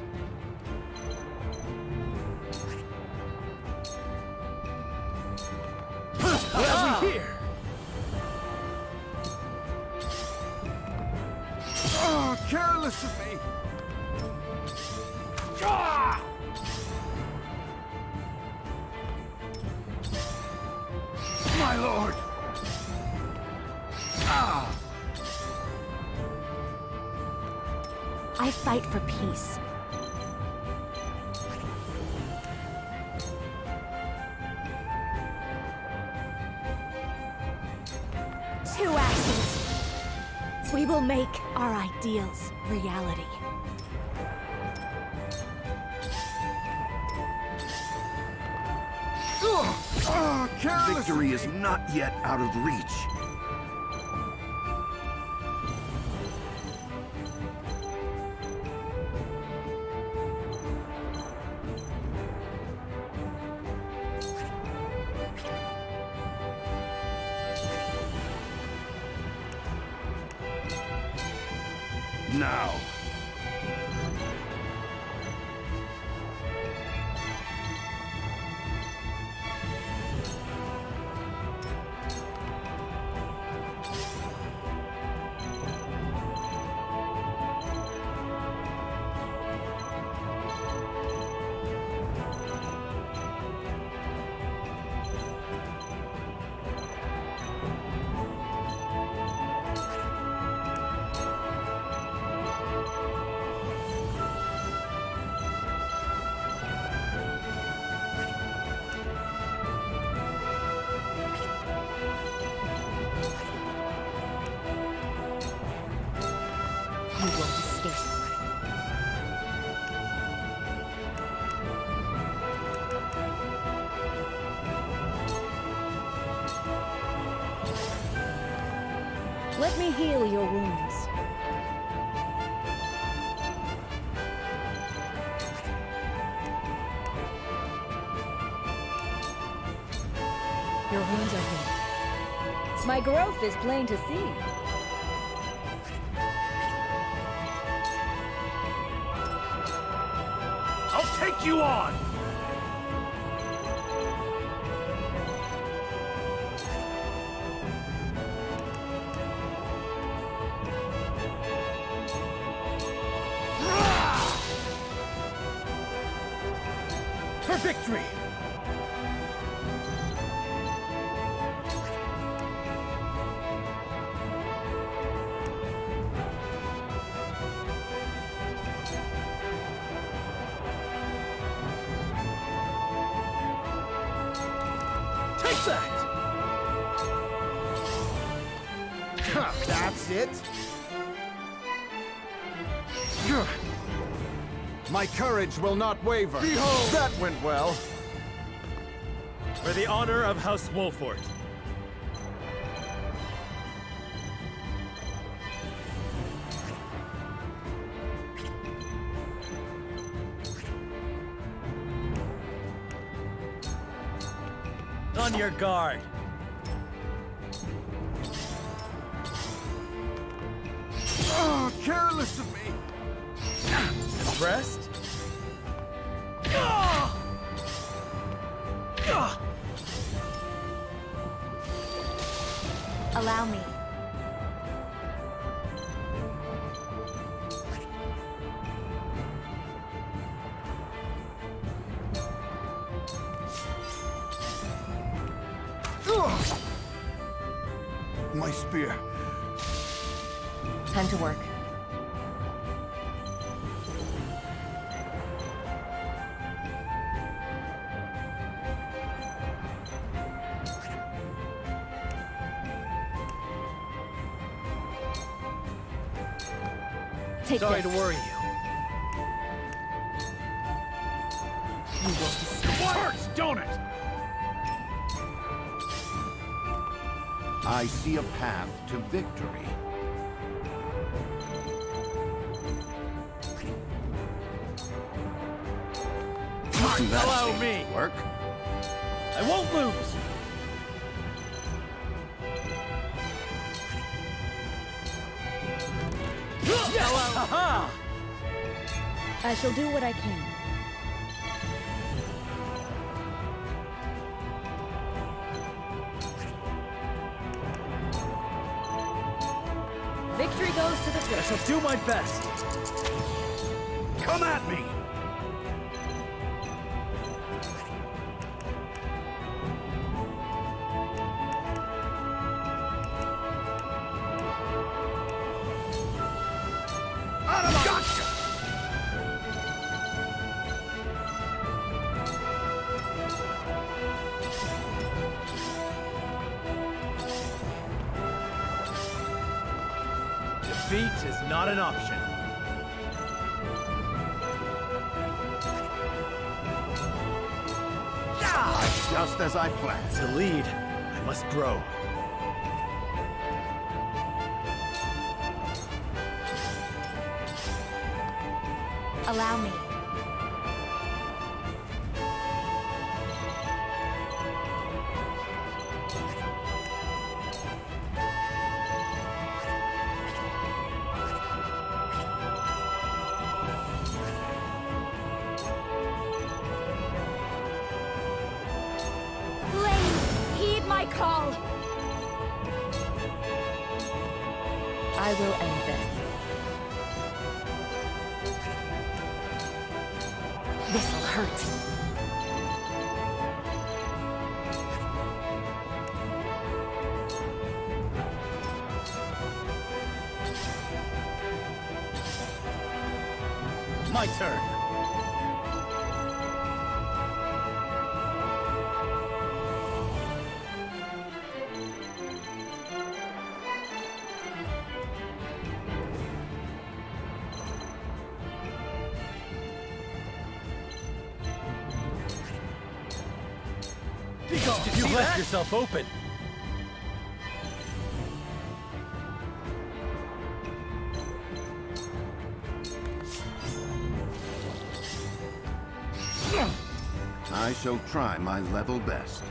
Not yet out of reach. Let me heal your wounds. Your wounds are healed. My growth is plain to see. I'll take you on! Courage will not waver. Behold! That went well. For the honor of House Wolffort. On your guard. Shall do what I can. Victory goes to the I Swift. shall do my best. Come at me! My turn. You left yourself open. Try my level best.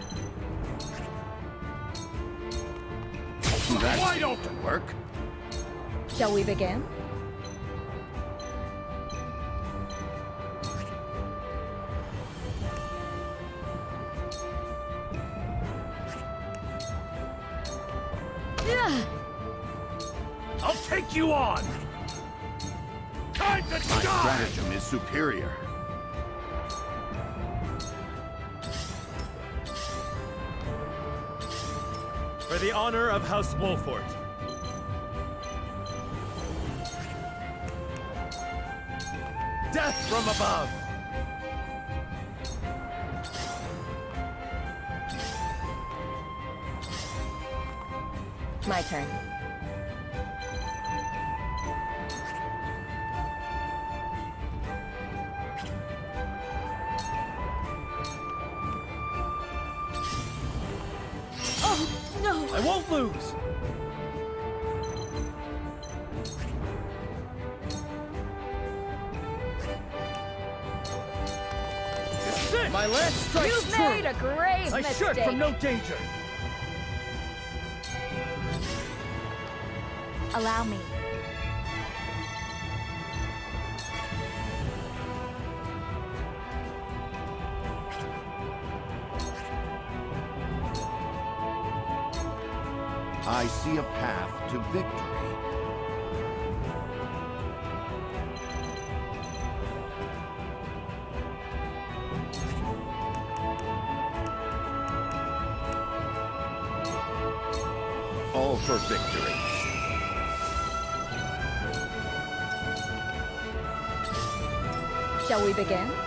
That Wide open. work. Shall we begin? House Wolffort. Death from above! My turn. a grave I mistake. shirk from no danger. Allow me. I see a path to victory. For victory. Shall we begin?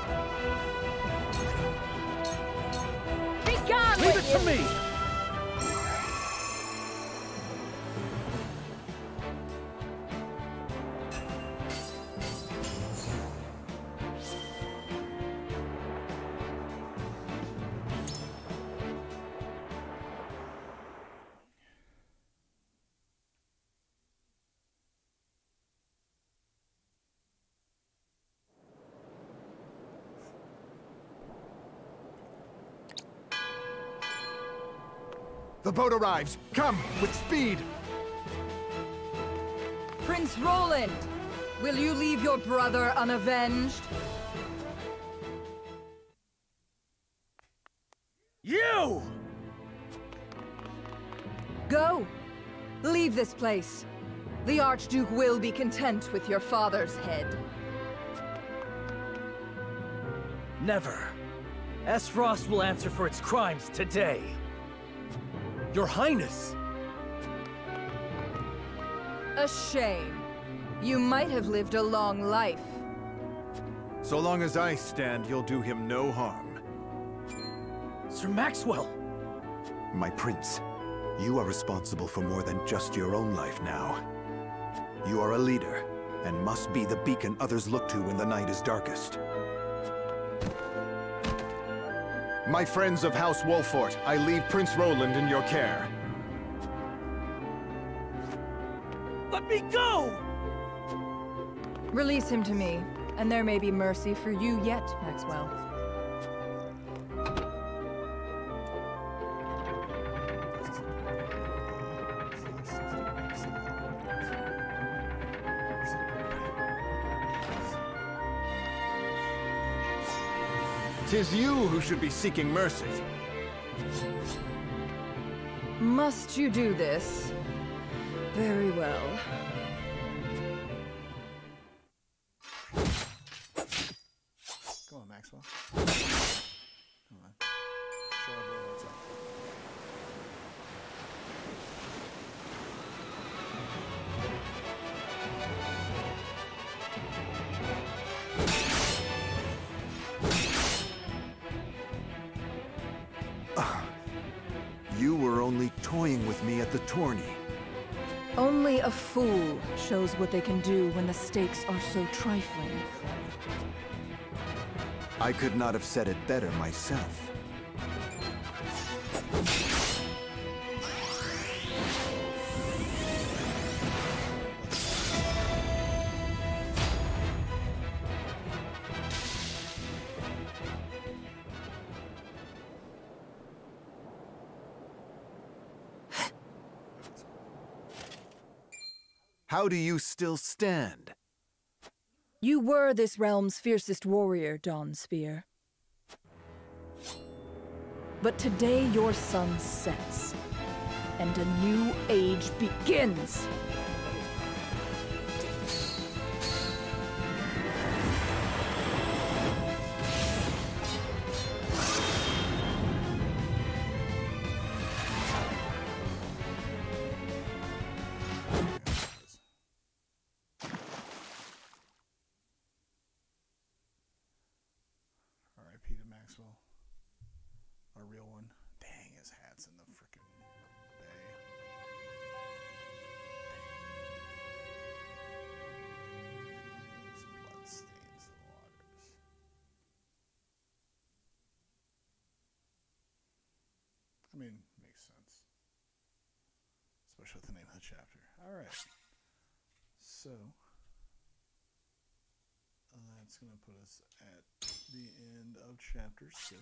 Boat arrives. Come, with speed. Prince Roland, will you leave your brother unavenged? You! Go! Leave this place. The Archduke will be content with your father's head. Never. Aesfrost will answer for its crimes today. Your Highness! A shame. You might have lived a long life. So long as I stand, you'll do him no harm. Sir Maxwell! My prince, you are responsible for more than just your own life now. You are a leader, and must be the beacon others look to when the night is darkest. My friends of House Wolffort, I leave Prince Roland in your care. Let me go! Release him to me, and there may be mercy for you yet, Maxwell. Tis you who should be seeking mercy. Must you do this? Very well. What they can do when the stakes are so trifling. I could not have said it better myself. Stand? You were this realm's fiercest warrior, Dawn Spear. But today your sun sets, and a new age begins. Alright. So, that's going to put us at the end of chapter 6.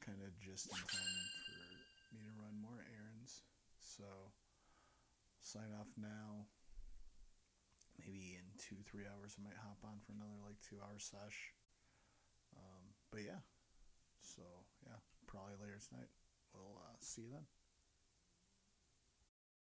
Kind of just in time for me to run more errands. So, sign off now. Maybe in two, three hours, I might hop on for another like two hour sesh. Um, but yeah, so yeah, probably later tonight. We'll uh, see you then.